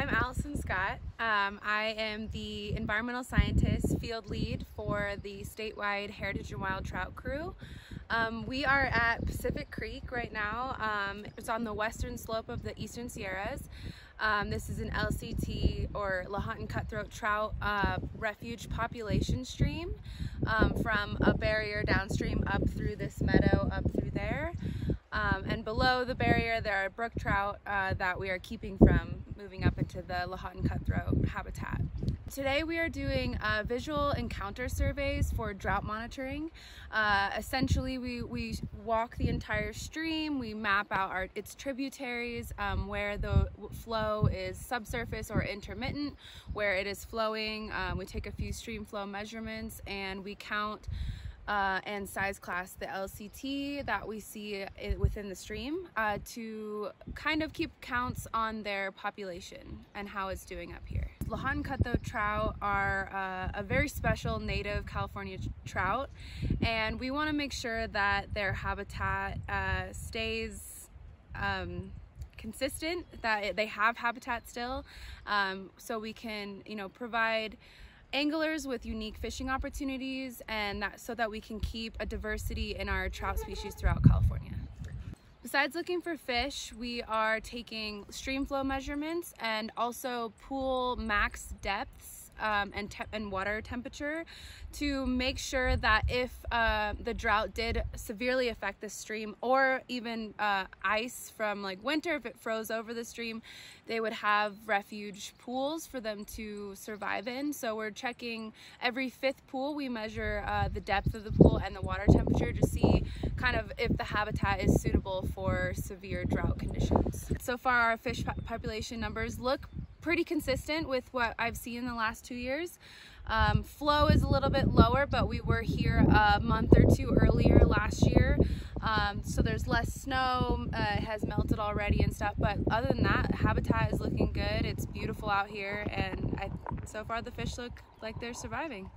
I'm Allison Scott. Um, I am the environmental scientist field lead for the statewide Heritage and Wild Trout crew. Um, we are at Pacific Creek right now. Um, it's on the western slope of the Eastern Sierras. Um, this is an LCT or Lahontan cutthroat trout uh, refuge population stream um, from a barrier downstream up through this meadow up through there. Um, and below the barrier there are brook trout uh, that we are keeping from moving up into the Lahontan cutthroat habitat. Today we are doing uh, visual encounter surveys for drought monitoring. Uh, essentially we, we walk the entire stream, we map out our, its tributaries, um, where the flow is subsurface or intermittent, where it is flowing. Um, we take a few stream flow measurements and we count uh, and size class the LCT that we see within the stream uh, to kind of keep counts on their population and how it's doing up here. Lahontan cutthroat trout are uh, a very special native California trout and we want to make sure that their habitat uh, stays um, consistent, that they have habitat still um, so we can you know provide anglers with unique fishing opportunities and that so that we can keep a diversity in our trout species throughout California. Besides looking for fish, we are taking stream flow measurements and also pool max depths um, and, and water temperature to make sure that if uh, the drought did severely affect the stream or even uh, ice from like winter, if it froze over the stream, they would have refuge pools for them to survive in. So we're checking every fifth pool, we measure uh, the depth of the pool and the water temperature to see kind of if the habitat is suitable for severe drought conditions. So far our fish population numbers look pretty consistent with what I've seen in the last two years. Um, flow is a little bit lower, but we were here a month or two earlier last year. Um, so there's less snow, uh, has melted already and stuff, but other than that, habitat is looking good. It's beautiful out here, and I, so far the fish look like they're surviving.